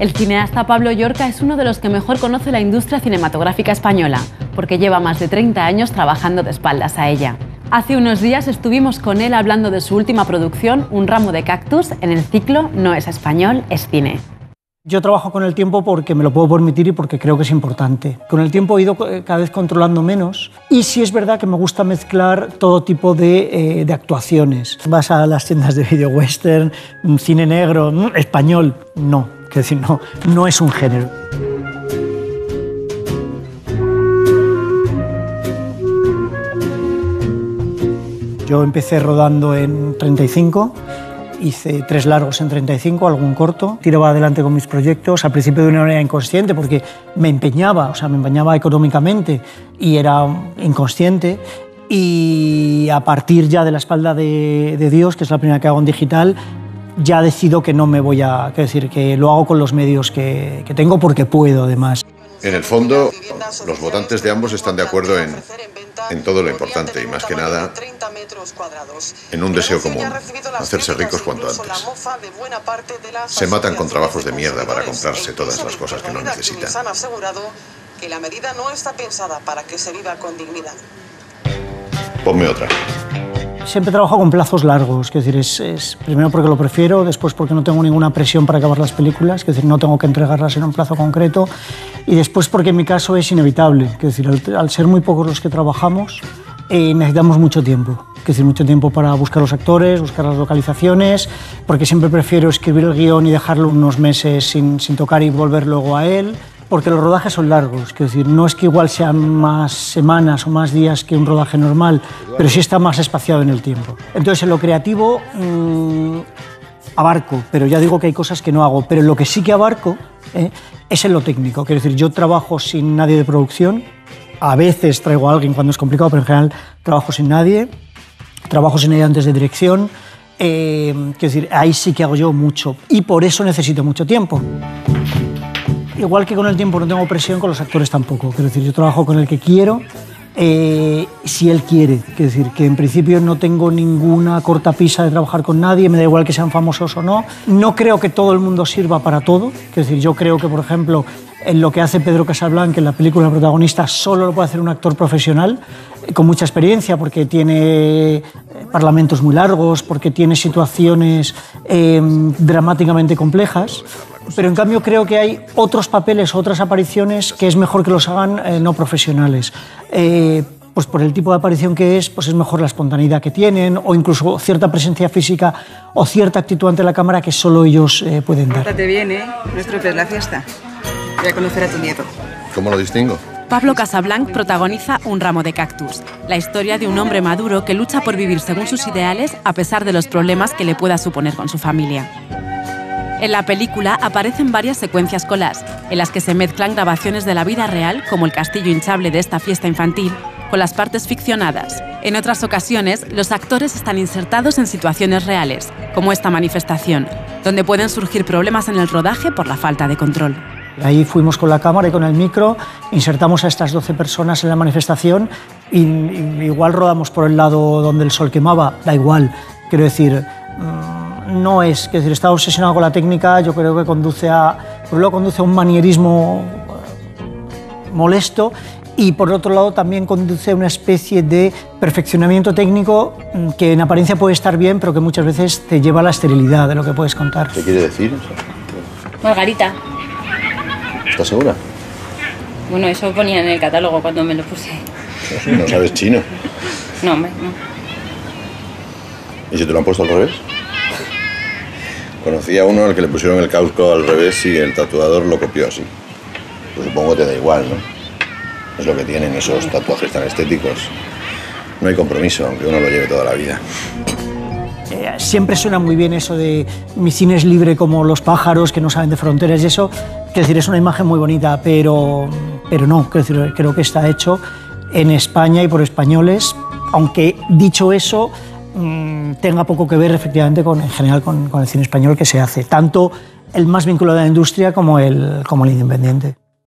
El cineasta Pablo Llorca es uno de los que mejor conoce la industria cinematográfica española, porque lleva más de 30 años trabajando de espaldas a ella. Hace unos días estuvimos con él hablando de su última producción, Un ramo de cactus, en el ciclo No es español, es cine. Yo trabajo con el tiempo porque me lo puedo permitir y porque creo que es importante. Con el tiempo he ido eh, cada vez controlando menos y sí es verdad que me gusta mezclar todo tipo de, eh, actuaciones. Vas a las tiendas de video western, cine negro, español, no. Es decir, no, no es un género. Yo empecé rodando en 35, hice tres largos en 35, algún corto, tiraba adelante con mis proyectos, al principio de una manera inconsciente porque me empeñaba, o sea, me empeñaba económicamente y era inconsciente. Y a partir ya de la espalda de, Dios, que es la primera que hago en digital, ya decido que no me voy a, que decir, que lo hago con los medios que, que tengo porque puedo además. En el fondo, los votantes de ambos están de acuerdo en en todo lo importante y más que nada en un deseo común, hacerse ricos cuanto antes. Se matan con trabajos de mierda para comprarse todas las cosas que no necesitan. han asegurado que la medida no está pensada para que se viva con dignidad. Ponme otra. Siempre trabajo con plazos largos, es decir, es, primero porque lo prefiero, después porque no tengo ninguna presión para acabar las películas, es decir, no tengo que entregarlas en un plazo concreto, y después porque en mi caso es inevitable, es decir, al, ser muy pocos los que trabajamos, eh, necesitamos mucho tiempo, es decir, mucho tiempo para buscar los actores, buscar las localizaciones, porque siempre prefiero escribir el guion y dejarlo unos meses sin, sin tocar y volver luego a él porque los rodajes son largos, es decir, no es que igual sean más semanas o más días que un rodaje normal, pero sí está más espaciado en el tiempo. Entonces, en lo creativo mm, abarco, pero ya digo que hay cosas que no hago, pero lo que sí que abarco eh, es en lo técnico, es decir, yo trabajo sin nadie de producción, a veces traigo a alguien cuando es complicado, pero en general trabajo sin nadie, trabajo sin ayudantes de dirección, eh, decir, ahí sí que hago yo mucho. Y por eso necesito mucho tiempo igual que con el tiempo no tengo presión, con los actores tampoco. Quiero decir, yo trabajo con el que quiero, eh, si él quiere. Quiero decir, que en principio no tengo ninguna cortapisa de trabajar con nadie, me da igual que sean famosos o no. No creo que todo el mundo sirva para todo. Quiero decir, yo creo que, por ejemplo, en lo que hace Pedro Casablanca en la película protagonista solo lo puede hacer un actor profesional eh, con mucha experiencia porque tiene eh, parlamentos muy largos, porque tiene situaciones dramáticamente complejas pero en cambio creo que hay otros papeles, otras apariciones que es mejor que los hagan eh, no profesionales. Eh, pues por el tipo de aparición que es, pues es mejor la espontaneidad que tienen o incluso cierta presencia física o cierta actitud ante la cámara que solo ellos eh, pueden dar. Pórtate bien, ¿eh? No estropees la fiesta. Voy a conocer a tu nieto. ¿Cómo lo distingo? Pablo Casablanc protagoniza Un ramo de cactus, la historia de un hombre maduro que lucha por vivir según sus ideales a pesar de los problemas que le pueda suponer con su familia. En la película aparecen varias secuencias colas, en las que se mezclan grabaciones de la vida real, como el castillo hinchable de esta fiesta infantil, con las partes ficcionadas. En otras ocasiones, los actores están insertados en situaciones reales, como esta manifestación, donde pueden surgir problemas en el rodaje por la falta de control. Ahí fuimos con la cámara y con el micro, insertamos a estas 12 personas en la manifestación y, igual rodamos por el lado donde el sol quemaba, da igual. Quiero decir, no es, que decir, está obsesionado con la técnica, yo creo que conduce a, por conduce a un manierismo eh, molesto y por otro lado también conduce a una especie de perfeccionamiento técnico mm, que en apariencia puede estar bien, pero que muchas veces te lleva a la esterilidad de lo que puedes contar. ¿Qué quiere decir Margarita. ¿Estás segura? Bueno, eso ponía en el catálogo cuando me lo puse. ¿No sabes chino? No, hombre, no. ¿Y si te lo han puesto al revés? Conocí a uno al que le pusieron el casco al revés y el tatuador lo copió así. Pues supongo te da igual, ¿no? Es lo que tienen esos tatuajes tan estéticos. No hay compromiso, aunque uno lo lleve toda la vida. Eh, siempre suena muy bien eso de mi cine es libre como los pájaros que no saben de fronteras y eso. Quiero decir, es una imagen muy bonita, pero, pero no. Quiero decir, creo que está hecho en España y por españoles. Aunque dicho eso, Mm, tenga poco que ver efectivamente con, en general con, con, el cine español que se hace, tanto el más vinculado a la industria como el, como el independiente.